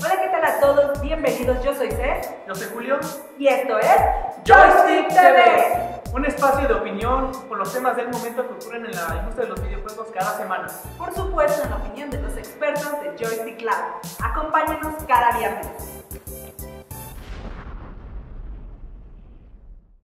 Hola, ¿qué tal a todos? Bienvenidos, yo soy Cés Yo soy Julio. y esto es Joystick TV. Un espacio de opinión con los temas del momento que ocurren en la industria de los videojuegos cada semana. Por supuesto, en la opinión de los expertos de Joystick Lab. Acompáñanos cada viernes.